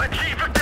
achieve victory!